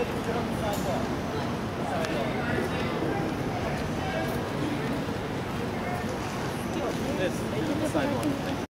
Spaß. Spaß. This, side one.